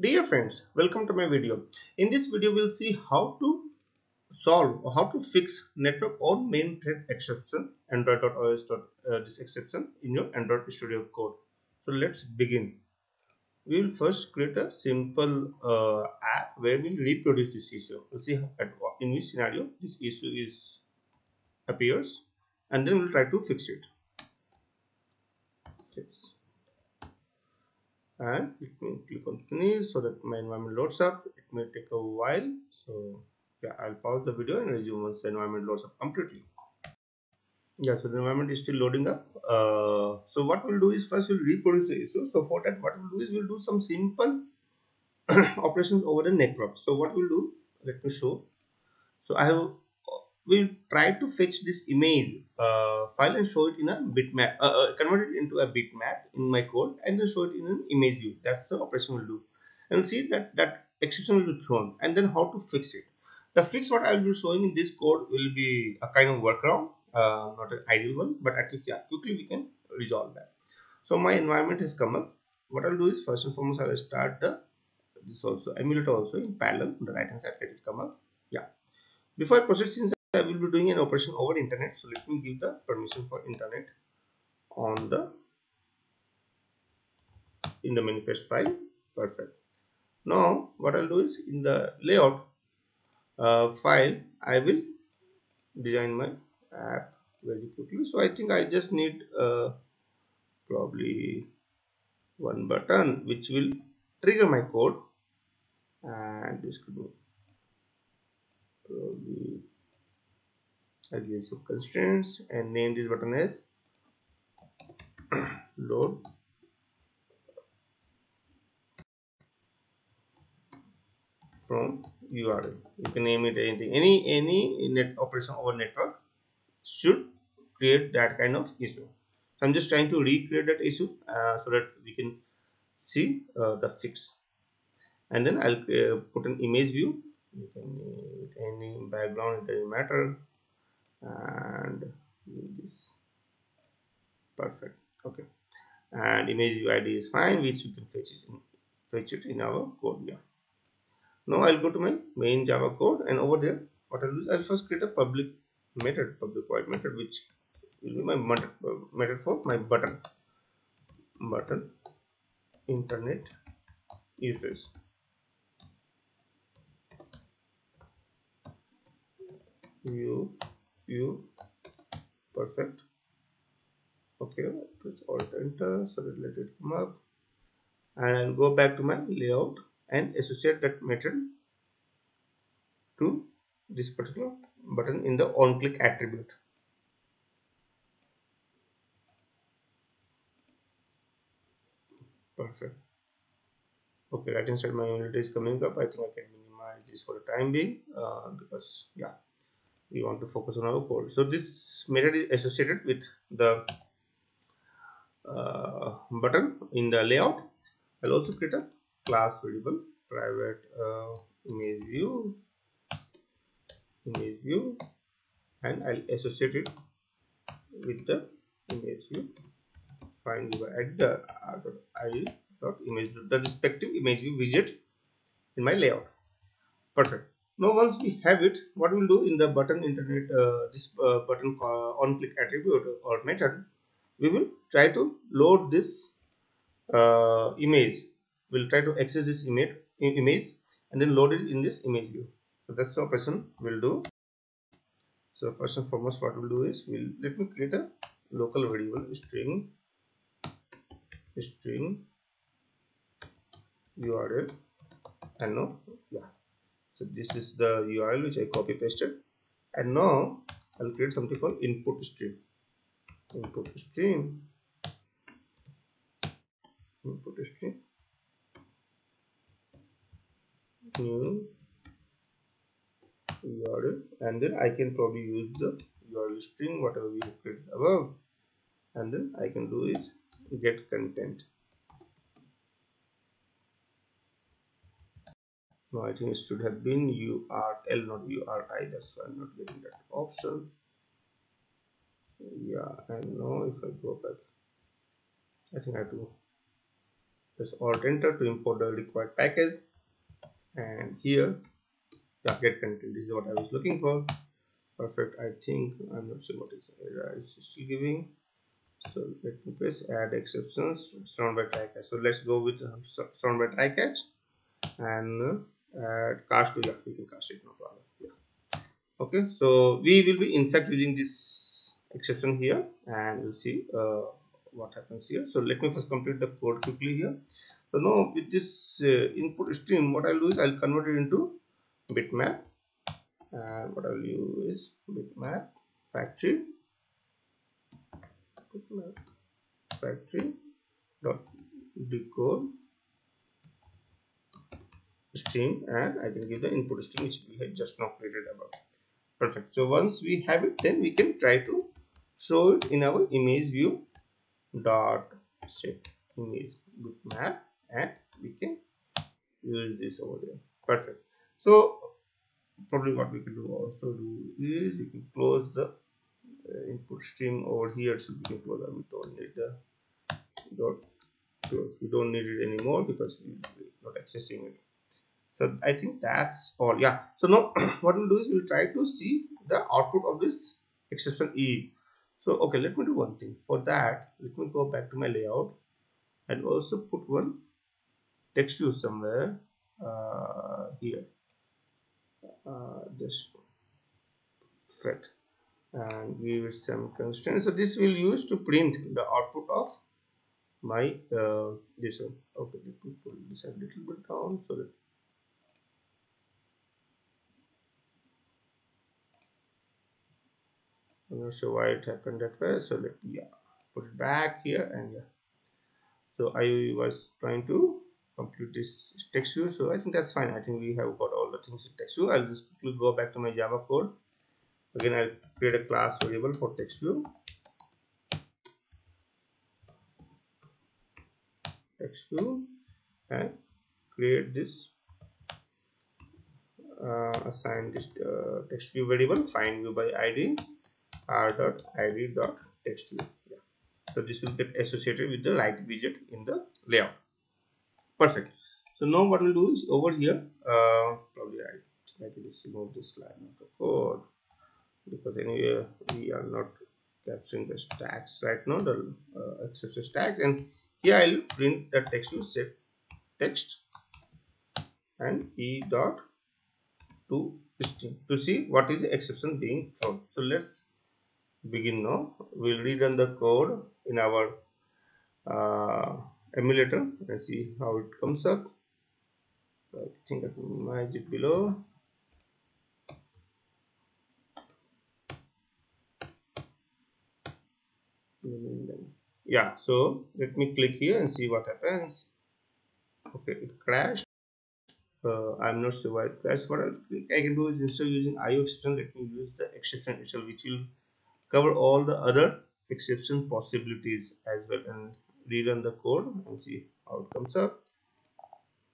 Dear friends, welcome to my video. In this video, we'll see how to solve or how to fix network on main thread exception android.os. Uh, this exception in your Android Studio code. So let's begin. We will first create a simple uh, app where we'll reproduce this issue. We'll see at, in which scenario this issue is appears, and then we'll try to fix it. Fix and let me click on finish so that my environment loads up. It may take a while. So yeah i'll pause the video and resume once the environment loads up completely. Yeah so the environment is still loading up. Uh, so what we'll do is first we'll reproduce the issue. So for that what we'll do is we'll do some simple operations over the network. So what we'll do let me show. So i have we'll try to fetch this image uh, file and show it in a bitmap uh, uh, convert it into a bitmap in my code and then show it in an image view. That's the operation we'll do. And see that that exception will be thrown. And then how to fix it? The fix what i'll be showing in this code will be a kind of workaround uh, not an ideal one but at least yeah quickly we can resolve that. So my environment has come up. What i'll do is first and foremost i'll start the this also emulator also in parallel. On the right hand side it come up. Yeah. Before i proceed since I will be doing an operation over internet. So let me give the permission for internet on the in the manifest file. Perfect. Now what I'll do is in the layout uh, file I will design my app very quickly. So I think I just need uh, probably one button which will trigger my code and this could be probably I'll give some constraints and name this button as load from URL. You can name it anything. Any any net operation over network should create that kind of issue. I'm just trying to recreate that issue uh, so that we can see uh, the fix. And then I'll uh, put an image view. You can any background, it doesn't matter and this perfect. Okay. And image uid is fine which you can fetch it in, fetch it in our code yeah. Now i'll go to my main java code and over there what i'll do i'll first create a public method public void method which will be my method for my button. Button internet users you view perfect. Okay press alt enter. So that let it come up. And I'll go back to my layout and associate that method to this particular button in the on click attribute. Perfect. Okay right inside my unit is coming up. I think I can minimize this for the time being uh, because yeah we want to focus on our code. So this method is associated with the uh, button in the layout. I'll also create a class variable private uh, image view image view and i'll associate it with the image view. Find the i dot image the respective image view widget in my layout. Perfect now once we have it what we'll do in the button internet uh, this uh, button on click attribute or method we will try to load this uh, image. We'll try to access this image image and then load it in this image view. So that's the operation we'll do. So first and foremost what we'll do is we'll let me create a local variable string string url and no yeah so this is the url which i copy pasted. And now i'll create something called input stream. Input stream. Input stream. New url and then i can probably use the url string whatever we created above. And then i can do is get content no i think it should have been url not uri that's why i'm not getting that option. Yeah and now if i go back. I think i do. Just alt enter to import the required package. And here yeah get content. This is what i was looking for. Perfect. I think i'm not sure what is is still giving. So let me press add exceptions. Surround by try catch. So let's go with uh, by try catch. And uh, add cast to yeah we can cast it no problem. Yeah. Okay so we will be in fact using this exception here and we'll see uh, what happens here. So let me first complete the code quickly here. So now with this uh, input stream what i'll do is i'll convert it into bitmap. And what i'll use is bitmap factory bitmap factory dot decode stream and i can give the input stream which we had just now created above. Perfect. So once we have it then we can try to show it in our image view dot set image bitmap and we can use this over there. Perfect. So probably what we can do also do is we can close the uh, input stream over here. So we can close we don't dot close. We don't need it anymore because we're not accessing it so i think that's all. Yeah. So now what we'll do is we'll try to see the output of this exception e. So okay let me do one thing. For that let me go back to my layout and also put one text view somewhere uh, here. Uh, just fit and give it some constraints. So this will use to print the output of my uh, this one. Okay let me pull this a little bit down so that I'm not sure why it happened that way? So let me yeah put it back here and yeah. So I was trying to complete this text view so I think that's fine. I think we have got all the things in text view I'll just quickly go back to my Java code. Again I'll create a class variable for text view text view and create this uh, assign this uh, text view variable find view by id r dot dot yeah. So this will get associated with the light widget in the layout. Perfect. So now what we'll do is over here uh, probably I, can just remove this line of the code because anyway we are not capturing the stacks right now the uh, except the stacks. And here I'll print the text view set text and e dot to string to see what is the exception being thrown so let's begin now we'll rerun the code in our uh, emulator and see how it comes up. I think I can minimize it below. Yeah so let me click here and see what happens. Okay it crashed. Uh, I'm not sure why it crashed what I can do is instead of using IO exception. Let me use the exception itself which will cover all the other exception possibilities as well and rerun the code and see how it comes up.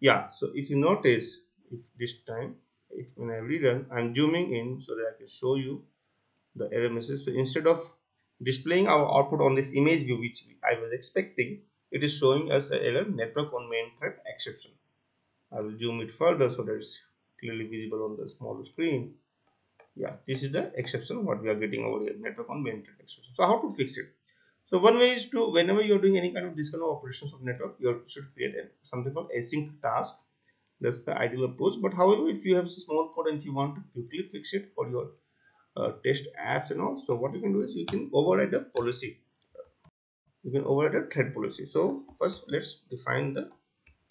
Yeah so if you notice if this time if when I rerun I'm zooming in so that I can show you the error message so instead of displaying our output on this image view which I was expecting it is showing us a error network on main thread exception. I will zoom it further so that it's clearly visible on the small screen yeah this is the exception what we are getting over here network on main thread exception. So how to fix it? So one way is to whenever you're doing any kind of this kind of operations of network you should create a, something called async task. That's the ideal approach. But however if you have small code and if you want to quickly fix it for your uh, test apps and all so what you can do is you can override the policy. You can override a thread policy. So first let's define the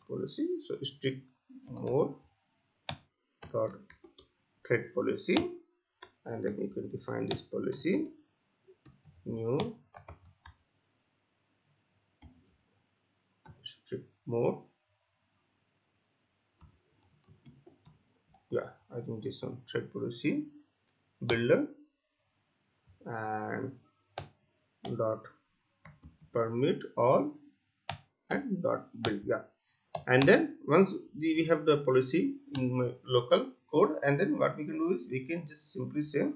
policy. So strict mode dot thread policy and then you can define this policy. New. Strict mode yeah i think this one thread policy. Builder. And dot permit all. And dot build yeah. And then once we have the policy in my local code and then what we can do is we can just simply say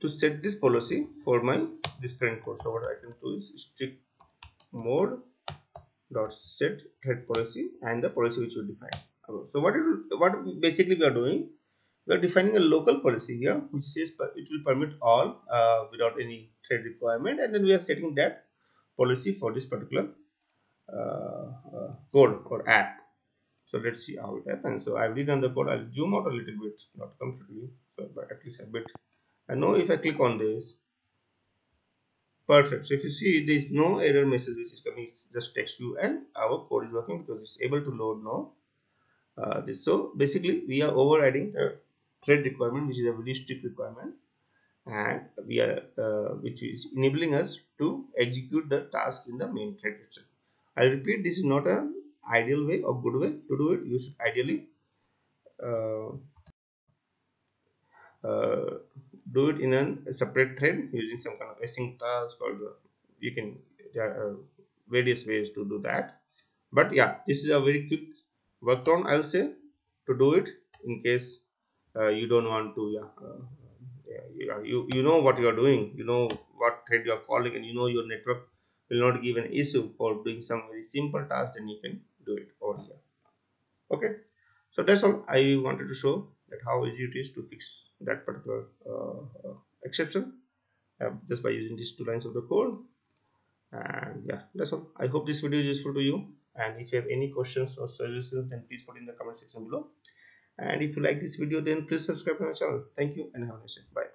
to set this policy for my this current code. So what i can do is strict mode dot set thread policy and the policy which we define. So what it what basically we are doing we are defining a local policy here which says it will permit all uh, without any thread requirement and then we are setting that policy for this particular uh, uh, code or app so let's see how it happens. So i've written the code. I'll zoom out a little bit not completely but at least a bit. I know if i click on this perfect. So if you see there is no error message which is coming it's just text view and our code is working because it's able to load now. Uh, this so basically we are overriding the thread requirement which is a very strict requirement. And we are uh, which is enabling us to execute the task in the main thread itself. I repeat this is not an ideal way or good way to do it you should ideally uh, uh, do it in a separate thread using some kind of async task or you can there are various ways to do that. But yeah this is a very quick workaround i'll say to do it in case uh, you don't want to yeah, uh, yeah, you you know what you are doing you know what thread you are calling and you know your network will not give an issue for doing some very simple task then you can do it over here. Okay? So that's all i wanted to show that how easy it is to fix that particular uh, uh, exception uh, just by using these two lines of the code. And yeah that's all. I hope this video is useful to you. And if you have any questions or suggestions then please put in the comment section below. And if you like this video then please subscribe to my channel. Thank you and have a nice day. Bye